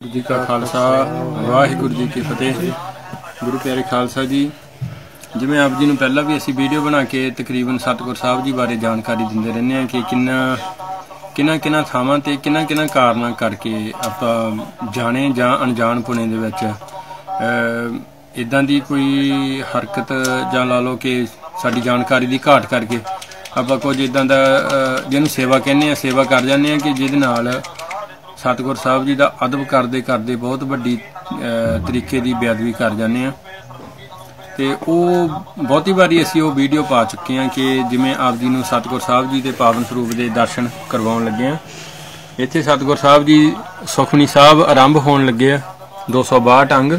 ਗੁਰੂ ਜੀ ਕਾ ਖਾਲਸਾ, ਵਾਹਿਗੁਰੂ ਜੀ ਕੀ ਫਤਿਹ ਗੁਰੂ ਪਿਆਰੇ ਖਾਲਸਾ ਜੀ, ਜਿਵੇਂ ਆਪ ਜੀ ਨੂੰ ਪਹਿਲਾਂ ਵੀ ਅਸੀਂ ਵੀਡੀਓ ਬਣਾ ਕੇ ਤਕਰੀਬਨ ਸਤਿਗੁਰ ਸਾਹਿਬ ਜੀ ਬਾਰੇ ਜਾਣਕਾਰੀ ਦਿੰਦੇ ਰਹਿੰਦੇ ਹਾਂ ਕਿ ਕਿੰਨਾ ਕਿੰਨਾ ਕਿੰਨਾ ਥਾਵਾਂ ਤੇ ਕਿੰਨਾ ਕਿੰਨਾ ਕਾਰਨਾਂ ਕਰਕੇ ਆਪਾਂ ਜਾਣੇ ਜਾਂ ਅਣਜਾਣ ਪੁਣੇ ਦੇ ਵਿੱਚ ਇਦਾਂ ਦੀ ਕੋਈ ਹਰਕਤ ਜਾਂ ਲਾ ਲਓ ਕਿ ਸਾਡੀ ਜਾਣਕਾਰੀ ਦੀ ਘਾਟ ਕਰਕੇ ਆਪਾਂ ਕੁਝ ਇਦਾਂ ਦਾ ਜਿਹਨੂੰ ਸੇਵਾ ਕਹਿੰਦੇ ਆ ਸੇਵਾ ਕਰ ਜਾਂਦੇ ਆ ਕਿ ਜਿਹਦੇ ਨਾਲ ਸਤਿਗੁਰ ਸਾਹਿਬ ਜੀ ਦਾ ਅਦਬ ਕਰਦੇ ਕਰਦੇ ਬਹੁਤ ਵੱਡੀ ਤਰੀਕੇ ਦੀ ਬੇਅਦਬੀ ਕਰ ਜਾਂਦੇ ਆ ਤੇ ਉਹ ਬਹੁਤੀ ਵਾਰੀ ਅਸੀਂ ਉਹ ਵੀਡੀਓ ਪਾ ਚੁੱਕੇ ਹਾਂ ਕਿ ਜਿਵੇਂ ਆਪ ਜੀ ਨੂੰ ਸਤਿਗੁਰ ਸਾਹਿਬ ਜੀ ਦੇ ਪਾਵਨ ਸਰੂਪ ਦੇ ਦਰਸ਼ਨ ਕਰਵਾਉਣ ਲੱਗੇ ਆ ਇੱਥੇ ਸਤਿਗੁਰ ਸਾਹਿਬ ਜੀ ਸੁਖਨੀ ਸਾਹਿਬ ਆਰੰਭ ਹੋਣ ਲੱਗੇ ਆ 262 ਅੰਗ।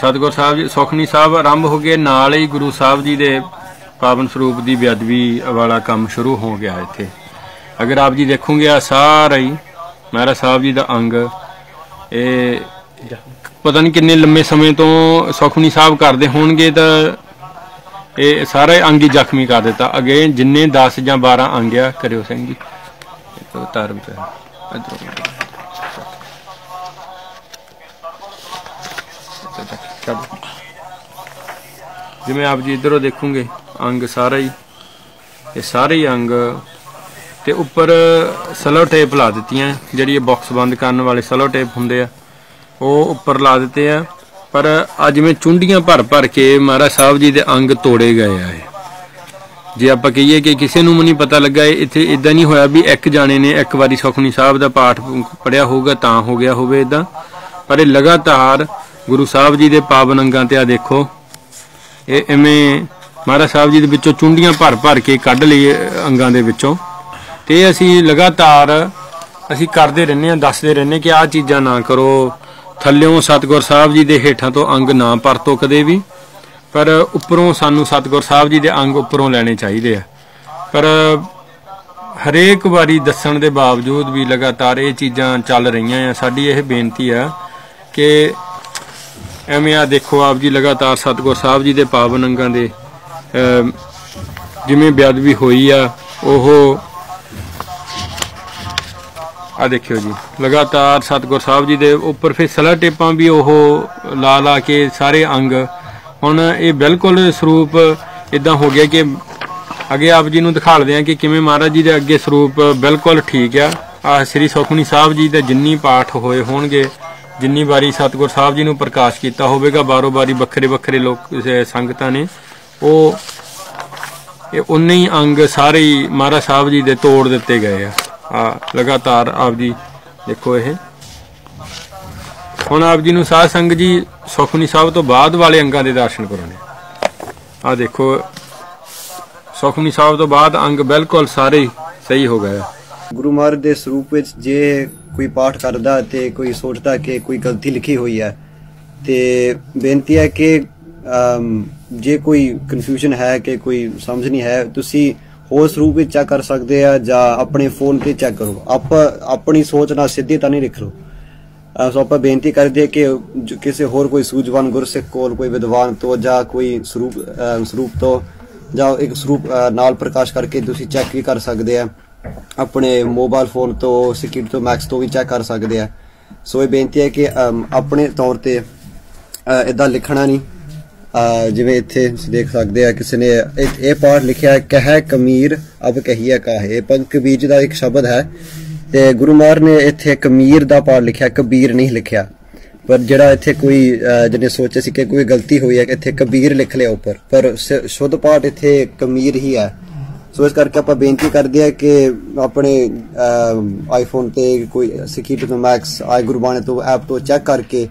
ਸਤਿਗੁਰ ਸਾਹਿਬ ਜੀ, ਸੁਖਨੀ ਸਾਹਿਬ ਆਰੰਭ ਹੋ ਗਏ, ਨਾਲ ਹੀ ਗੁਰੂ ਸਾਹਿਬ ਜੀ ਦੇ ਪਾਵਨ ਸਰੂਪ ਦੀ ਬੇਅਦਬੀ ਵਾਲਾ ਕੰਮ ਸ਼ੁਰੂ ਹੋ ਗਿਆ ਇੱਥੇ। ਅਗਰ ਆਪ ਜੀ ਦੇਖੋਗੇ ਆ ਸਾਰਾ ਹੀ ਮਹਾਰਾਜ ਸਾਹਿਬ ਜੀ ਦਾ ਅੰਗ, ਇਹ ਪਤਾ ਨਹੀਂ ਕਿੰਨੇ ਲੰਮੇ ਸਮੇਂ ਤੋਂ ਸੁਖਮਨੀ ਸਾਹਿਬ ਕਰਦੇ ਹੋਣਗੇ ਤਾਂ ਇਹ ਸਾਰਾ ਅੰਗ ਹੀ ਜ਼ਖਮੀ ਕਰ ਦਿੱਤਾ। ਅਗੇ ਜਿੰਨੇ 10 ਜਾਂ 12 ਅੰਗ ਆ, ਕਰਿਓ ਸਿੰਘ ਜੀ। ਇਹ ਤਾਰ ਵਿੱਚ ਜਿਵੇਂ ਆਪ ਜੀ ਇਧਰੋਂ ਦੇਖੋਗੇ, ਅੰਗ ਸਾਰਾ ਹੀ, ਇਹ ਸਾਰੇ ਹੀ ਅੰਗ ਤੇ ਉੱਪਰ ਸਲੋ ਟੇਪ ਲਾ ਦਿੱਤੀਆਂ ਜਿਹੜੀ ਇਹ ਬਾਕਸ ਬੰਦ ਕਰਨ ਵਾਲੇ ਸਲੋ ਟੇਪ ਹੁੰਦੇ ਆ। ਉਹ ਉੱਪਰ ਲਾ ਦਿੱਤੇ ਆ। ਪਰ ਅੱਜ ਮੈਂ ਚੁੰਡੀਆਂ ਭਰ ਭਰ ਕੇ ਮਹਾਰਾਜ ਸਾਹਿਬ ਜੀ ਦੇ ਅੰਗ ਤੋੜੇ ਗਏ ਆ ਜੇ ਆਪਾਂ ਕਹੀਏ ਕਿ ਕਿਸੇ ਨੂੰ ਵੀ ਨਹੀਂ ਪਤਾ ਲੱਗਾ ਇੱਥੇ ਇਦਾਂ ਨਹੀਂ ਹੋਇਆ ਵੀ ਇੱਕ ਜਾਣੇ ਨੇ ਇੱਕ ਵਾਰੀ ਸੁਖਮਨੀ ਸਾਹਿਬ ਦਾ ਪਾਠ ਪੜਿਆ ਹੋਊਗਾ, ਤਾਂ ਹੋ ਗਿਆ ਹੋਵੇ ਇਦਾਂ ਪਰ ਇਹ ਲਗਾਤਾਰ ਗੁਰੂ ਸਾਹਿਬ ਜੀ ਦੇ ਪਾਵਨ ਅੰਗਾਂ ਤੇ ਆ ਦੇਖੋ। ਇਹ ਐਵੇਂ ਮਹਾਰਾਜ ਸਾਹਿਬ ਜੀ ਦੇ ਵਿੱਚੋਂ ਚੁੰਡੀਆਂ ਭਰ ਭਰ ਕੇ ਕੱਢ ਲਈ ਅੰਗਾਂ ਦੇ ਵਿੱਚੋਂ। ਤੇ ਅਸੀਂ ਲਗਾਤਾਰ ਅਸੀਂ ਕਰਦੇ ਰਹਿੰਦੇ ਆ ਦੱਸਦੇ ਰਹਿੰਦੇ ਕਿ ਆਹ ਚੀਜ਼ਾਂ ਨਾ ਕਰੋ। ਥੱਲਿਓਂ ਸਤਿਗੁਰ ਸਾਹਿਬ ਜੀ ਦੇ ਹੇਠਾਂ ਤੋਂ ਅੰਗ ਨਾ ਪਰਤੋ ਕਦੇ ਵੀ। ਪਰ ਉੱਪਰੋਂ ਸਾਨੂੰ ਸਤਿਗੁਰ ਸਾਹਿਬ ਜੀ ਦੇ ਅੰਗ ਉੱਪਰੋਂ ਲੈਣੇ ਚਾਹੀਦੇ ਆ। ਪਰ ਹਰੇਕ ਵਾਰੀ ਦੱਸਣ ਦੇ ਬਾਵਜੂਦ ਵੀ ਲਗਾਤਾਰ ਇਹ ਚੀਜ਼ਾਂ ਚੱਲ ਰਹੀਆਂ ਆ, ਸਾਡੀ ਇਹ ਬੇਨਤੀ ਆ ਕਿ ਐਵੇਂ ਆ ਦੇਖੋ ਆਪ ਜੀ ਲਗਾਤਾਰ ਸਤਿਗੁਰ ਸਾਹਿਬ ਜੀ ਦੇ ਪਾਵਨ ਅੰਗਾਂ ਦੇ ਜਿਵੇਂ ਬੇਅਦਬੀ ਹੋਈ ਆ, ਉਹ ਆ ਦੇਖਿਓ ਜੀ, ਲਗਾਤਾਰ ਸਤਿਗੁਰ ਸਾਹਿਬ ਜੀ ਦੇ ਉੱਪਰ ਫਿਰ ਸਲਾ ਟੇਪਾਂ ਵੀ ਉਹ ਲਾ ਲਾ ਕੇ ਸਾਰੇ ਅੰਗ। ਹੁਣ ਇਹ ਬਿਲਕੁਲ ਸਰੂਪ ਇਦਾਂ ਹੋ ਗਿਆ ਕਿ ਅੱਗੇ ਆਪ ਜੀ ਨੂੰ ਦਿਖਾਲਦੇ ਆ ਕਿ ਕਿਵੇਂ ਮਹਾਰਾਜ ਜੀ ਦੇ ਅੱਗੇ ਸਰੂਪ ਬਿਲਕੁਲ ਠੀਕ ਆ। ਆ ਸ੍ਰੀ ਸੁਖਮਨੀ ਸਾਹਿਬ ਜੀ ਦੇ ਜਿੰਨੀ ਪਾਠ ਹੋਏ ਹੋਣਗੇ, ਜਿੰਨੀ ਵਾਰੀ ਸਤਿਗੁਰ ਸਾਹਿਬ ਜੀ ਨੂੰ ਪ੍ਰਕਾਸ਼ ਕੀਤਾ ਹੋਵੇਗਾ, ਬਾਰੋ ਬਾਰੀ ਵੱਖਰੇ ਵੱਖਰੇ ਲੋਕ ਸੰਗਤਾਂ ਨੇ, ਉਹ ਇਹ ਉਨੇ ਹੀ ਅੰਗ ਸਾਰੇ ਮਹਾਰਾਜ ਸਾਹਿਬ ਜੀ ਦੇ ਤੋੜ ਦਿੱਤੇ ਗਏ ਆ। ਆ ਲਗਾਤਾਰ ਆਪ ਜੀ ਦੇਖੋ ਇਹ। ਹੁਣ ਆਪ ਜੀ ਨੂੰ ਸਾਧ ਸੰਗਤ ਜੀ ਸੁਖਮਨੀ ਸਾਹਿਬ ਤੋਂ ਬਾਅਦ ਵਾਲੇ ਅੰਗਾਂ ਦੇ ਦਰਸ਼ਨ ਕਰਾਉਣੇ। ਆ ਦੇਖੋ, ਸੁਖਮਨੀ ਸਾਹਿਬ ਤੋਂ ਬਾਅਦ ਅੰਗ ਬਿਲਕੁਲ ਸਾਰੇ ਸਹੀ ਹੋ ਗਏ ਗੁਰੂ ਮਹਾਰਾਜ ਦੇ ਸਰੂਪ ਵਿੱਚ ਜੇ ਕੋਈ ਪਾਠ ਕਰਦਾ ਤੇ ਕੋਈ ਸੋਚਦਾ ਕਿ ਕੋਈ ਗਲਤੀ ਲਿਖੀ ਹੋਈ ਹੈ, ਤੇ ਬੇਨਤੀ ਹੈ ਕਿ ਜੇ ਕੋਈ ਕਨਫਿਊਜ਼ਨ ਹੈ, ਕਿ ਕੋਈ ਸਮਝ ਨਹੀਂ ਹੈ, ਤੁਸੀਂ ਹੋਰ ਸਰੂਪ ਵਿੱਚ ਚੈੱਕ ਕਰ ਸਕਦੇ ਆ ਜਾਂ ਆਪਣੇ ਫੋਨ ਤੇ ਚੈੱਕ ਕਰੋ। ਆਪ, ਆਪਣੀ ਸੋਚ ਨਾਲ ਸਿੱਧੀ ਤਾਂ ਨਹੀਂ ਲਿਖ ਲਓ। ਸੋ ਆਪਾਂ ਬੇਨਤੀ ਕਰਦੇ ਕਿ ਕਿਸੇ ਹੋਰ ਕੋਈ ਸੂਝਵਾਨ ਗੁਰਸਿੱਖ ਕੋਲ ਕੋਈ ਵਿਦਵਾਨ ਤੋਂ ਜਾਂ ਕੋਈ ਸਰੂਪ ਸਰੂਪ ਤੋਂ ਜਾਂ ਇੱਕ ਸਰੂਪ ਨਾਲ ਪ੍ਰਕਾਸ਼ ਕਰਕੇ ਤੁਸੀਂ ਚੈੱਕ ਵੀ ਕਰ ਸਕਦੇ ਆ। ਆਪਣੇ ਮੋਬਾਈਲ ਫੋਨ ਤੋਂ ਸਿਕਿਉਰਿਟੀ ਤੋਂ ਮੈਕਸ ਤੋਂ ਵੀ ਚੈੱਕ ਕਰ ਸਕਦੇ ਆ। ਸੋ ਇਹ ਬੇਨਤੀ ਹੈ ਕਿ ਆਪਣੇ ਤੌਰ ਤੇ ਇਦਾਂ ਲਿਖਣਾ ਨਹੀਂ। ਜਿਵੇਂ ਇੱਥੇ ਤੁਸੀਂ ਦੇਖ ਸਕਦੇ ਆ, ਕਿਸੇ ਨੇ ਇਹ ਪਾਠ ਲਿਖਿਆ ਕਹਿ ਕਮੀਰ, ਅਬ ਕਹੀਏ ਕਾਹੇ। ਇਹ ਪੰਕ ਬੀਜ ਦਾ ਇੱਕ ਸ਼ਬਦ ਹੈ ਤੇ ਗੁਰੂ ਮਹਾਰਾਜ ਨੇ ਇੱਥੇ ਕਮੀਰ ਦਾ ਪਾਠ ਲਿਖਿਆ, ਕਬੀਰ ਨਹੀਂ ਲਿਖਿਆ। ਪਰ ਜਿਹੜਾ ਇੱਥੇ ਕੋਈ ਜਿਹਨੇ ਸੋਚਿਆ ਸੀ ਕਿ ਕੋਈ ਗਲਤੀ ਹੋਈ ਹੈ ਕਿ ਇੱਥੇ ਕਬੀਰ ਲਿਖ ਲਿਆ ਉੱਪਰ। ਪਰ ਸ਼ੁੱਧ ਪਾਠ ਇੱਥੇ ਕਮੀਰ ਹੀ ਹੈ। ਸੋ ਇਸ ਕਰਕੇ ਆਪਾਂ ਬੇਨਤੀ ਕਰਦੇ ਆ ਕਿ ਆਪਣੇ ਆਈਫੋਨ ਤੇ ਕੋਈ ਸਿੱਖੀ ਤੋਂ ਮੈਕਸ ਆਈ ਗੁਰਬਾਣੀ ਤੋਂ ਐਪ ਤੋਂ ਚੈੱਕ ਕਰਕੇ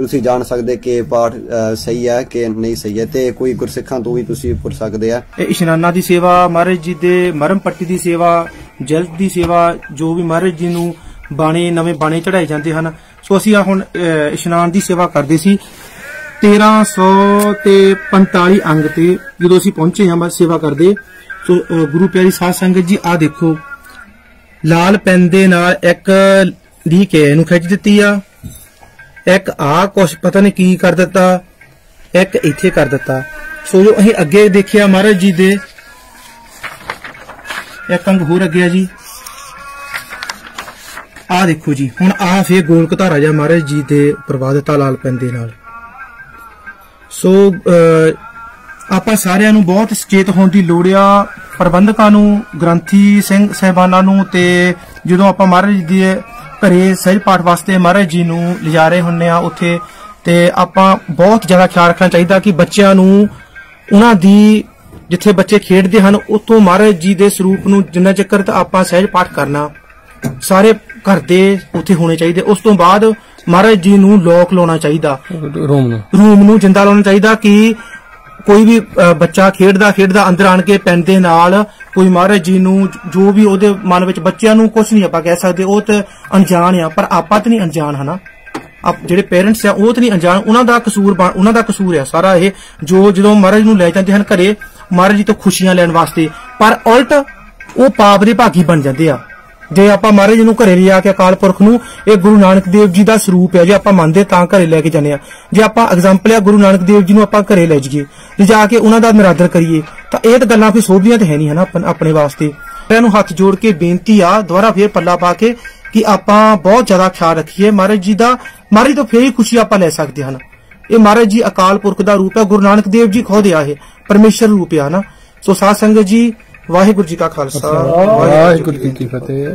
ਤੁਸੀਂ ਜਾਣ ਸਕਦੇ ਕਿ ਪਾਠ ਸਹੀ ਹੈ ਕਿ ਨਹੀਂ ਸਹੀ ਹੈ ਤੇ ਕੋਈ ਗੁਰਸਿੱਖਾਂ ਤੋਂ ਵੀ ਤੁਸੀਂ ਪੁੱਛ ਸਕਦੇ ਆ। ਇਹ ਦੀ ਸੇਵਾ, ਮਹਾਰਾਜ ਜੀ ਦੇ ਮਰਮ ਪੱਟੀ ਦੀ ਸੇਵਾ ਜਲ ਦੀ ਸੇਵਾ, ਜੋ ਵੀ ਮਹਾਰਾਜ ਜੀ ਨੂੰ ਬਾਣੇ, ਨਵੇਂ ਬਾਣੇ ਚੜਾਏ ਜਾਂਦੇ ਹਨ। ਸੋ ਅਸੀਂ ਆ ਹੁਣ ਇਸ਼ਨਾਨ ਦੀ ਸੇਵਾ ਕਰਦੇ ਸੀ। 1300 ਤੇ 45 ਅੰਗ ਤੇ ਜਦੋਂ ਅਸੀਂ ਪਹੁੰਚੇ ਹਾਂ, ਬਸ ਸੇਵਾ ਕਰਦੇ। ਸੋ ਗੁਰੂ ਪਿਆਰੀ ਸਾਧ ਸੰਗਤ ਜੀ ਆ ਦੇਖੋ। ਲਾਲ ਪੈਨ ਦੇ ਨਾਲ ਇੱਕ ਲੀਕ ਕੇ ਇਹਨੂੰ ਖਿੱਚ ਦਿੱਤੀ ਆ। ਇੱਕ ਆ ਕੁਛ ਪਤਾ ਨਹੀਂ ਕੀ ਕਰ ਦਿੱਤਾ, ਇੱਕ ਇੱਥੇ ਕਰ ਦਿੱਤਾ। ਸੋ ਜੋ ਅਸੀਂ ਅੱਗੇ ਦੇਖਿਆ ਮਹਾਰਾਜ ਜੀ ਦੇ, ਇੱਕ ਅੰਗ ਹੋਰ ਅੱਗੇ ਆ ਜੀ। ਆਹ ਦੇਖੋ ਜੀ, ਹੁਣ ਆ ਫੇਰ ਗੋਲਕ ਧਾਰਾ ਜਾ ਮਹਾਰਾਜ ਜੀ ਦੇ ਪ੍ਰਵਾਦਤਾ ਲਾਲ ਪੈਂਦੇ ਨਾਲ। ਸੋ ਆਪਾਂ ਸਾਰਿਆਂ ਨੂੰ ਬਹੁਤ ਸੁਚੇਤ ਹੋਣ ਦੀ ਲੋੜ ਆ। ਪ੍ਰਬੰਧਕਾਂ ਨੂੰ, ਗ੍ਰੰਥੀ ਸਿੰਘ ਸਹਿਬਾਨਾਂ ਨੂੰ ਤੇ ਜਦੋਂ ਆਪਾਂ ਮਹਾਰਾਜ ਜੀ ਦੇ ਘਰੇ ਸਹਿਜ ਪਾਠ ਵਾਸਤੇ ਮਹਾਰਾਜ ਜੀ ਨੂੰ ਲਿਜਾ ਰਹੇ ਹੁੰਨੇ ਆ ਉੱਥੇ ਤੇ ਆਪਾਂ ਬਹੁਤ ਜ਼ਿਆਦਾ ਖਿਆਲ ਰੱਖਣਾ ਚਾਹੀਦਾ ਕਿ ਬੱਚਿਆਂ ਨੂੰ ਉਹਨਾਂ ਦੀ ਜਿੱਥੇ ਬੱਚੇ ਖੇਡਦੇ ਹਨ ਉੱਥੋਂ ਮਹਾਰਾਜ ਜੀ ਦੇ ਸਰੂਪ ਨੂੰ ਜਿੰਨਾ ਚੱਕਰ ਤਾਂ ਆਪਾਂ ਸਹਿਜ ਪਾਠ ਕਰਨਾ ਸਾਰੇ ਘਰ ਦੇ ਉੱਥੇ ਹੋਣੇ ਚਾਹੀਦੇ। ਉਸ ਤੋਂ ਬਾਅਦ ਮਹਾਰਾਜ ਜੀ ਨੂੰ ਲੋਕ ਲਾਉਣਾ ਚਾਹੀਦਾ। ਰੋਮ ਨੂੰ। ਰੂਮ ਨੂੰ ਜਿੰਦਾ ਲਾਉਣਾ ਚਾਹੀਦਾ ਕਿ ਕੋਈ ਵੀ ਬੱਚਾ ਖੇਡਦਾ ਖੇਡਦਾ ਅੰਦਰ ਆਣ ਕੇ ਪੈਨ ਦੇ ਨਾਲ ਕੋਈ ਮਹਾਰਾਜ ਜੀ ਨੂੰ ਜੋ ਵੀ ਉਹਦੇ ਮਨ ਵਿੱਚ ਬੱਚਿਆਂ ਨੂੰ ਕੁਝ ਨਹੀਂ ਆਪਾਂ ਕਹਿ ਸਕਦੇ, ਉਹ ਤੇ ਅਣਜਾਣ ਆ, ਪਰ ਆਪਾਂ ਤੇ ਨਹੀਂ ਅਣਜਾਣ, ਹਨਾ? ਆਪ, ਜਿਹੜੇ ਪੇਰੈਂਟਸ ਆ, ਉਹ ਤੇ ਨਹੀਂ ਅਣਜਾਣ, ਉਹਨਾਂ ਦਾ ਕਸੂਰ ਬਣ- ਉਹਨਾਂ ਦਾ ਕਸੂਰ ਆ ਸਾਰਾ ਇਹ, ਜੋ ਜਦੋਂ ਮਹਾਰਾਜ ਨੂੰ ਲੈ ਜਾਂਦੇ ਹਨ ਘਰੇ, ਮਹਾਰਾਜ ਜੀ ਤੋਂ ਖੁਸ਼ੀਆਂ ਲੈਣ ਵਾਸਤੇ, ਪਰ ਉਲਟ ਉਹ ਪਾਪ ਦੇ ਭਾਗੀ ਬਣ ਜਾਂਦੇ ਆ। ਜੇ ਆਪਾਂ ਮਹਾਰਾਜ ਜੀ ਨੂੰ ਘਰੇ ਲਿਆ ਕੇ ਅਕਾਲ ਪੁਰਖ ਨੂੰ ਇਹ ਗੁਰੂ ਨਾਨਕ ਦੇਵ ਜੀ ਦਾ ਸਰੂਪ ਹੈ ਜੇ ਆਪਾਂ ਮੰਨਦੇ ਤਾਂ ਘਰੇ ਲੈ ਕੇ ਜਾਂਦੇ ਆ ਜੇ ਆਪਾਂ ਐਗਜ਼ਾਮਪਲ ਆ ਗੁਰੂ ਨਾਨਕ ਦੇਵ ਜੀ ਨੂੰ ਆਪਾਂ ਘਰੇ ਲੈ ਜਾਈਏ ਲਿਜਾ ਕੇ ਉਹਨਾਂ ਦਾ ਨਿਰਾਦਰ ਕਰੀਏ ਤਾਂ ਇਹ ਤਾਂ ਗੱਲਾਂ ਕੋਈ ਸੋਭੀਆਂ ਤੇ ਹੈ ਨਹੀਂ ਹਨਾ ਆਪਣ- ਵਾਸਤੇ। ਇਹਨਾਂ ਨੂੰ ਹੱਥ ਜੋੜ ਕੇ ਬੇਨਤੀ ਆ ਦੁਬਾਰਾ ਫੇਰ ਪੱਲਾ ਪਾ ਕੇ ਕਿ ਆਪਾਂ ਬਹੁਤ ਜ਼ਿਆਦਾ ਖਿਆਲ ਰੱਖੀਏ ਮਹਾਰਾਜ ਜੀ ਦਾ ਮਹਾਰਾਜ ਤੋਂ ਫੇਰ ਹੀ ਖੁਸ਼ੀ ਆਪਾਂ ਲੈ ਸਕਦੇ ਹਨ ਇਹ ਮਹਾਰਾਜ ਜੀ ਅਕਾਲ ਪੁਰਖ ਦਾ ਰੂਪ ਹੈ ਗੁਰੂ ਨਾਨਕ ਦੇਵ ਜੀ ਖੁਦ ਆ ਇਹ ਪਰਮੇਸ਼ਰ ਰੂਪ ਆ ਨਾ। ਸੋ ਸਾਧ ਸੰਗਤ ਜੀ ਵਾਹਿਗੁਰੂ ਜੀ ਕਾ ਖਾਲਸਾ ਵਾਹਿਗੁਰੂ ਜੀ ਕੀ ਫਤਿਹ।